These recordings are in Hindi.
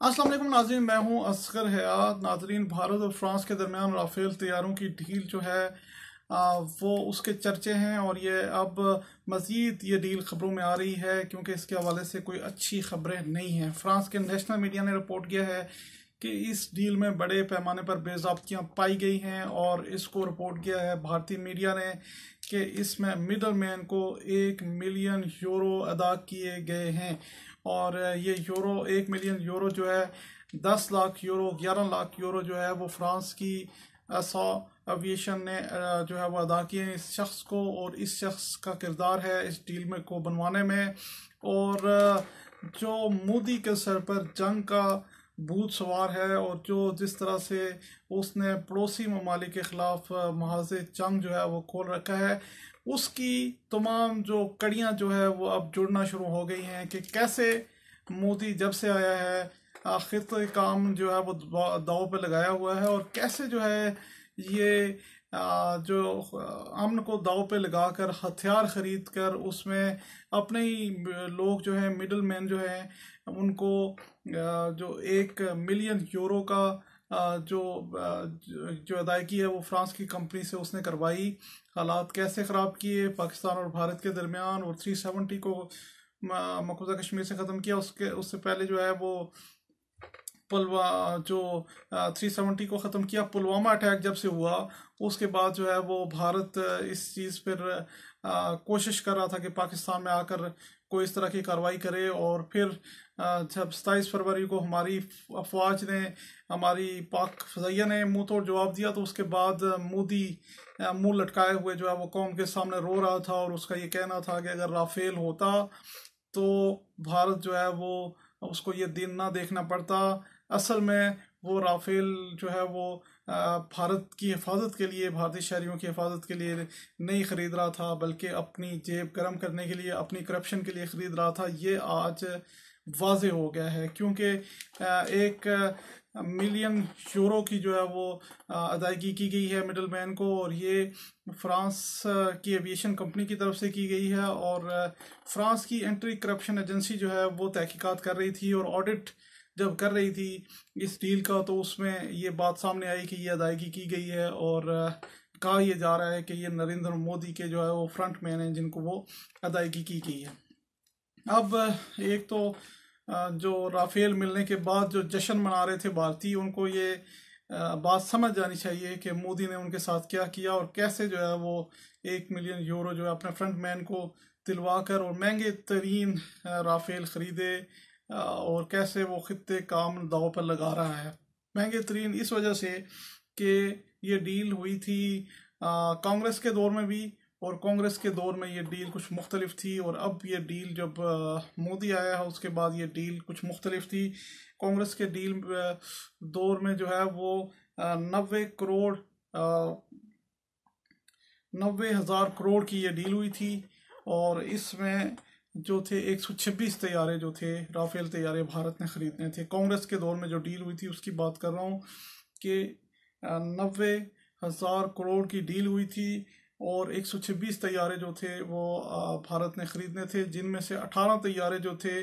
असलम नाजीन मैं हूँ असगर हयात नाजरीन। भारत और फ्रांस के दरमियान राफेल तैयारों की डील जो है आ, वो उसके चर्चे हैं और ये अब मज़ीद ये डील ख़बरों में आ रही है क्योंकि इसके हवाले से कोई अच्छी खबरें नहीं हैं। फ्रांस के नेशनल मीडिया ने रिपोर्ट किया है कि इस डील में बड़े पैमाने पर बेजाबतियाँ पाई गई हैं और इसको रिपोर्ट किया है भारतीय मीडिया ने कि इसमें मिडल मैन को एक मिलियन यूरो अदा किए गए हैं। और ये यूरो, एक मिलियन यूरो जो है, दस लाख यूरो, ग्यारह लाख यूरो जो है वो फ्रांस की सौ एविएशन ने जो है वो अदा किए हैं इस शख्स को और इस शख्स का किरदार है इस डील में को बनवाने में। और जो मोदी के सर पर जंग का भूत सवार है और जो जिस तरह से उसने पड़ोसी ममालिक के ख़िलाफ़ महाज जंग जो है वो खोल रखा है। उसकी तमाम जो कड़ियाँ जो है वो अब जुड़ना शुरू हो गई हैं कि कैसे मोदी जब से आया है, आखिर तो काम जो है वो दाव पे लगाया हुआ है और कैसे जो है ये जो अमन को दाव पे लगाकर हथियार खरीद कर उसमें अपने ही लोग जो है मिडल मैन जो है, उनको जो एक मिलियन यूरो का जो जो अदायगी है वो फ्रांस की कंपनी से उसने करवाई। हालात कैसे ख़राब किए? पाकिस्तान और भारत के दरमियान और थ्री सेवेंटी को मकूजा कश्मीर से ख़त्म किया। उसके, उससे पहले जो है वो पुलवा, जो थ्री सेवेंटी को ख़त्म किया, पुलवामा अटैक जब से हुआ, उसके बाद जो है वो भारत इस चीज़ पर कोशिश कर रहा था कि पाकिस्तान में आकर कोई इस तरह की कार्रवाई करे और फिर जब सताईस फरवरी को हमारी अफवाज ने, हमारी पाक फजैया ने मुँह तोड़ जवाब दिया तो उसके बाद मोदी मुँह लटकाए हुए जो है वो कौम के सामने रो रहा था और उसका ये कहना था कि अगर राफेल होता तो भारत जो है वो उसको ये दिन ना देखना पड़ता। असल में वो राफेल जो है वो भारत की हिफाजत के लिए, भारतीय शहरीों की हिफाजत के लिए नहीं ख़रीद रहा था, बल्कि अपनी जेब गर्म करने के लिए, अपनी करप्शन के लिए ख़रीद रहा था। ये आज वाज हो गया है, क्योंकि एक मिलियन यूरो की जो है वो अदायगी की गई है मिडल मैन को, और ये फ्रांस की एविएशन कंपनी की तरफ़ से की गई है, और फ्रांस की एंट्री करप्शन एजेंसी जो है वो तहकीकात कर रही थी, और ऑडिट जब कर रही थी इस डील का तो उसमें ये बात सामने आई कि ये अदायगी की गई है और कहा यह जा रहा है कि ये नरेंद्र मोदी के जो है वो फ्रंट मैन हैं जिनको वो अदायगी की गई है। अब एक तो जो राफेल मिलने के बाद जो जश्न मना रहे थे भारतीय, उनको ये बात समझ जानी चाहिए कि मोदी ने उनके साथ क्या किया और कैसे जो है वो एक मिलियन यूरो जो है अपने फ्रंट मैन को दिलवा कर और महँगे तरीन राफेल ख़रीदे और कैसे वो खत्े काम दाव पर लगा रहा है। महँगे तरीन इस वजह से कि ये डील हुई थी कांग्रेस के दौर में भी, और कांग्रेस के दौर में ये डील कुछ मुख्तलिफ़ थी, और अब ये डील जब मोदी आया है, उसके बाद ये डील कुछ मुख्तलिफ़ थी। कांग्रेस के डील दौर में जो है वो नबे करोड़ नबे हज़ार करोड़ की ये डील हुई थी, और इसमें जो थे 126 तैयारे जो थे, राफेल तैयारे भारत ने ख़रीदने थे। कांग्रेस के दौर में जो डील हुई थी, उसकी बात कर रहा हूँ कि नबे हज़ार करोड़ की डील हुई थी और 126 तैयारे जो थे, वो भारत ने ख़रीदने थे, जिनमें से 18 तैयारे जो थे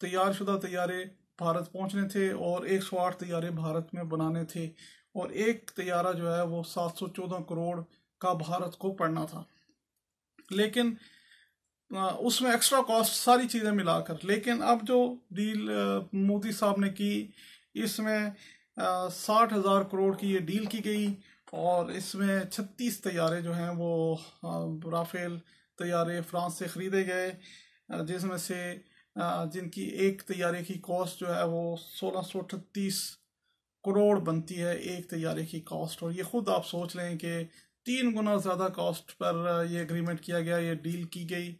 तैयार शुदा तैयारे भारत पहुँचने थे और 108 तैयारे भारत में बनाने थे और एक तैयारा जो है, वो 714 करोड़ का भारत को पड़ना था। लेकिन उसमें एक्स्ट्रा कॉस्ट सारी चीज़ें मिलाकर। लेकिन अब जो डील मोदी साहब ने की, इसमें साठ हज़ार करोड़ की ये डील की गई और इसमें छत्तीस तैयारे जो हैं वो राफेल तैयारे फ्रांस से ख़रीदे गए जिसमें से जिनकी एक तैयारे की कॉस्ट जो है वो सोलह सौ अठतीस करोड़ बनती है एक तैयारे की कॉस्ट और ये ख़ुद आप सोच लें कि तीन गुना ज़्यादा कॉस्ट पर ये एग्रीमेंट किया गया, ये डील की गई।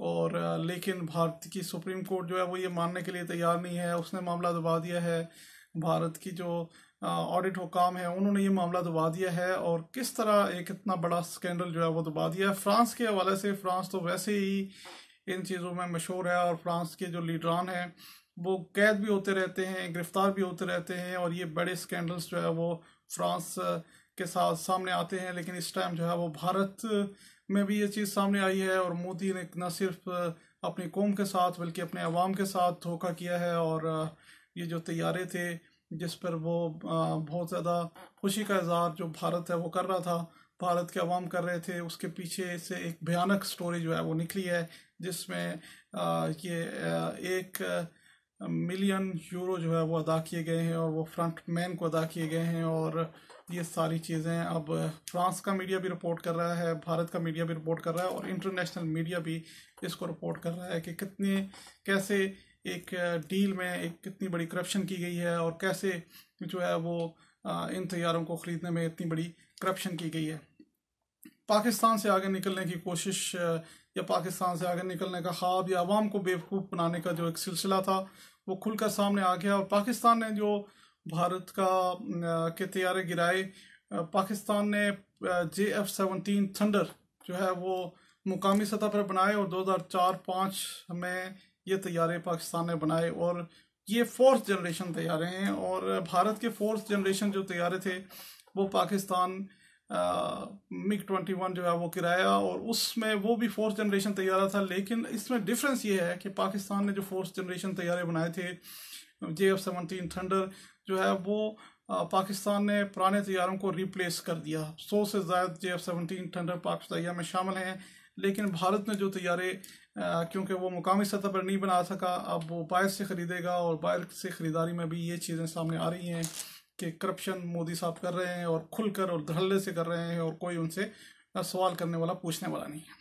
और लेकिन भारत की सुप्रीम कोर्ट जो है वो ये मानने के लिए तैयार नहीं है। उसने मामला दबा दिया है। भारत की जो ऑडिट हुकाम है, उन्होंने ये मामला दबा दिया है। और किस तरह एक इतना बड़ा स्कैंडल जो है वो दबा दिया है? फ्रांस के हवाले से, फ्रांस तो वैसे ही इन चीज़ों में मशहूर है। और फ्रांस के जो लीडरान हैं, वो कैद भी होते रहते हैं, गिरफ़्तार भी होते रहते हैं। और ये बड़े स्कैंडल्स जो है वो फ्रांस के साथ सामने आते हैं, लेकिन इस टाइम जो है वो भारत में भी ये चीज़ सामने आई है और मोदी ने न सिर्फ़ अपनी कौम के साथ, बल्कि अपने अवाम के साथ धोखा किया है और ये जो तैयारे थे जिस पर वो बहुत ज़्यादा खुशी का इजहार जो भारत है वो कर रहा था, भारत के अवाम कर रहे थे, उसके पीछे से एक भयानक स्टोरी जो है वो निकली है, जिसमें ये एक मिलियन यूरो जो है वो अदा किए गए हैं और वो फ्रंट मैन को अदा किए गए हैं और ये सारी चीज़ें अब फ्रांस का मीडिया भी रिपोर्ट कर रहा है, भारत का मीडिया भी रिपोर्ट कर रहा है और इंटरनेशनल मीडिया भी इसको रिपोर्ट कर रहा है कि कितने, कैसे एक डील में एक कितनी बड़ी करप्शन की गई है और कैसे जो है वो इन तैयारों को ख़रीदने में इतनी बड़ी करप्शन की गई है। पाकिस्तान से आगे निकलने की कोशिश या पाकिस्तान से आगे निकलने का ख्वाब या आवाम को बेवकूफ़ बनाने का जो एक सिलसिला था, वो खुलकर सामने आ गया और पाकिस्तान ने जो भारत का के तैयारे गिराए। पाकिस्तान ने जे एफ़ सेवनटीन थंडर जो है वो मुकामी सतह पर बनाए और 2004-5 में ये तैयारे पाकिस्तान ने बनाए और ये फोर्थ जनरेशन तैयारे हैं और भारत के फोर्थ जनरेशन जो तैयारे थे वो पाकिस्तान मिग ट्वेंटी वन जो है वो किराया और उसमें वो भी फोर्थ जनरेशन तैयारा था। लेकिन इसमें डिफरेंस ये है कि पाकिस्तान ने जो फोर्थ जनरेशन तैयारे बनाए थे जे एफ़ सेवनटीन थंडर जो है वो पाकिस्तान ने पुराने तैयारों को रिप्लेस कर दिया। सौ से ज़्यादा जे एफ़ सेवनटीन थंडर पाक तैयार में शामिल हैं, लेकिन भारत ने जो तैयारे क्योंकि वो मुकामी सतह पर नहीं बना सका, अब वो बाहर से ख़रीदेगा और बाहर से ख़रीदारी में भी ये चीज़ें सामने आ रही हैं कि करप्शन मोदी साहब कर रहे हैं और खुलकर और धड़ल्ले से कर रहे हैं और कोई उनसे सवाल करने वाला पूछने वाला नहीं है।